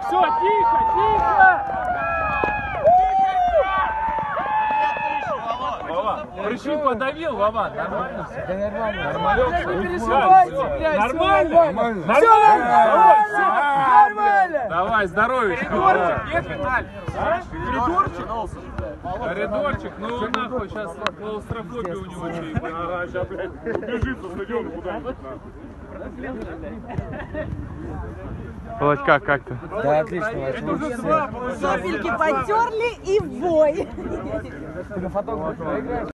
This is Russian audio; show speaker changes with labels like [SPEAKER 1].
[SPEAKER 1] все, все, тихо, тихо! Прыжки подавил, Вова, нормально все.
[SPEAKER 2] Да нормально.
[SPEAKER 1] Нормально.
[SPEAKER 2] Не переживайте, блядь,
[SPEAKER 1] Нормально?
[SPEAKER 2] нормально.
[SPEAKER 1] Нормально?
[SPEAKER 2] Нормально.
[SPEAKER 1] Давай, здоровечко.
[SPEAKER 3] Коридорчик, нет, Виталь?
[SPEAKER 1] А?
[SPEAKER 3] Коридорчик?
[SPEAKER 1] Коридорчик, ну нахуй, сейчас клаустрофобия у него и
[SPEAKER 4] Ага, сейчас, блядь, убежит со стадиона куда-нибудь.
[SPEAKER 5] Володька, как ты?
[SPEAKER 2] Да, отлично, Вася.
[SPEAKER 6] Софельки потерли и в бой.